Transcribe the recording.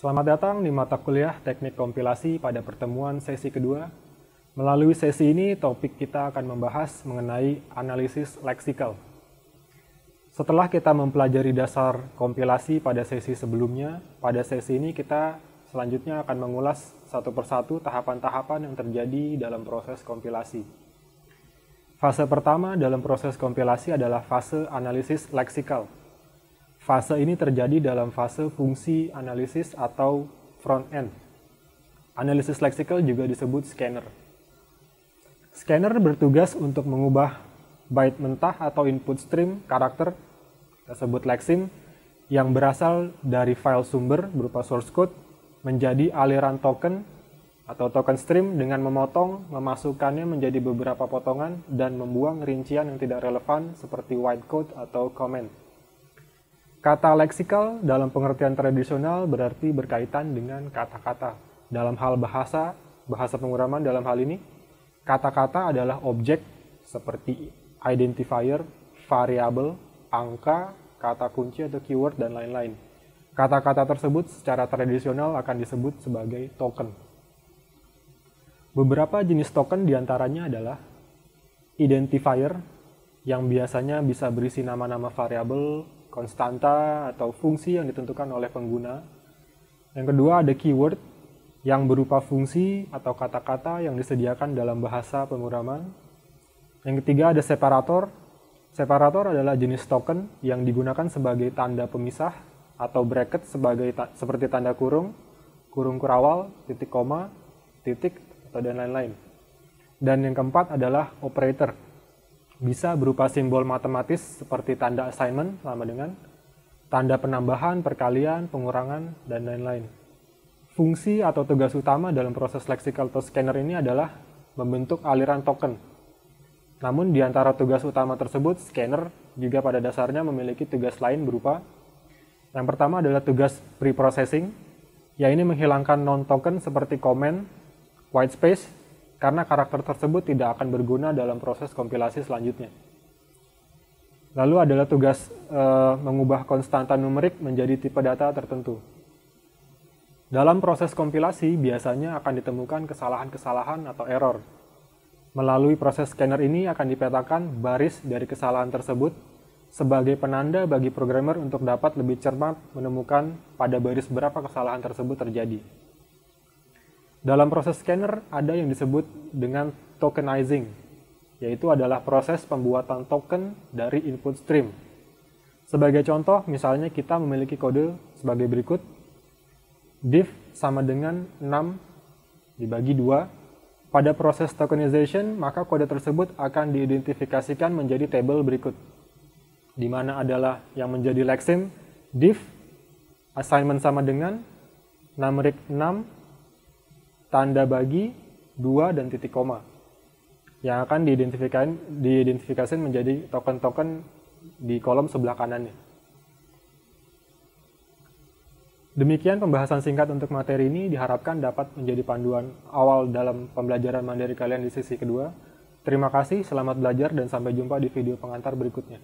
Selamat datang di mata kuliah Teknik Kompilasi pada pertemuan sesi kedua. Melalui sesi ini, topik kita akan membahas mengenai analisis leksikal. Setelah kita mempelajari dasar kompilasi pada sesi sebelumnya, pada sesi ini kita selanjutnya akan mengulas satu persatu tahapan-tahapan yang terjadi dalam proses kompilasi. Fase pertama dalam proses kompilasi adalah fase analisis leksikal. Fase ini terjadi dalam fase fungsi analisis atau front end. Analisis leksikal juga disebut scanner. Scanner bertugas untuk mengubah byte mentah atau input stream karakter tersebut leksim yang berasal dari file sumber berupa source code menjadi aliran token atau token stream dengan memotong, memasukkannya menjadi beberapa potongan, dan membuang rincian yang tidak relevan seperti white code atau comment. Kata leksikal dalam pengertian tradisional berarti berkaitan dengan kata-kata. Dalam hal bahasa, bahasa penguraman dalam hal ini, kata-kata adalah objek seperti identifier, variabel, angka, kata kunci atau keyword, dan lain-lain. Kata-kata tersebut secara tradisional akan disebut sebagai token. Beberapa jenis token di antaranya adalah identifier, yang biasanya bisa berisi nama-nama variabel, konstanta atau fungsi yang ditentukan oleh pengguna. Yang kedua ada keyword yang berupa fungsi atau kata-kata yang disediakan dalam bahasa penguraman. Yang ketiga ada separator. Separator adalah jenis token yang digunakan sebagai tanda pemisah atau bracket sebagai ta seperti tanda kurung, kurung kurawal, titik koma, titik, atau dan lain-lain. Dan yang keempat adalah operator bisa berupa simbol matematis seperti tanda assignment sama dengan tanda penambahan, perkalian, pengurangan, dan lain-lain. Fungsi atau tugas utama dalam proses lexical to scanner ini adalah membentuk aliran token. Namun di antara tugas utama tersebut, scanner juga pada dasarnya memiliki tugas lain berupa yang pertama adalah tugas pre-processing, yaitu menghilangkan non-token seperti comment, white space, karena karakter tersebut tidak akan berguna dalam proses kompilasi selanjutnya. Lalu adalah tugas e, mengubah konstanta numerik menjadi tipe data tertentu. Dalam proses kompilasi biasanya akan ditemukan kesalahan-kesalahan atau error. Melalui proses scanner ini akan dipetakan baris dari kesalahan tersebut sebagai penanda bagi programmer untuk dapat lebih cermat menemukan pada baris berapa kesalahan tersebut terjadi. Dalam proses scanner ada yang disebut dengan tokenizing, yaitu adalah proses pembuatan token dari input stream. Sebagai contoh, misalnya kita memiliki kode sebagai berikut. div sama dengan 6 dibagi 2. Pada proses tokenization, maka kode tersebut akan diidentifikasikan menjadi table berikut. Di mana adalah yang menjadi lexim, div, assignment sama dengan, numeric 6, tanda bagi, dua, dan titik koma yang akan diidentifikasikan, diidentifikasi menjadi token-token di kolom sebelah kanannya. Demikian pembahasan singkat untuk materi ini diharapkan dapat menjadi panduan awal dalam pembelajaran mandiri kalian di sesi kedua. Terima kasih, selamat belajar, dan sampai jumpa di video pengantar berikutnya.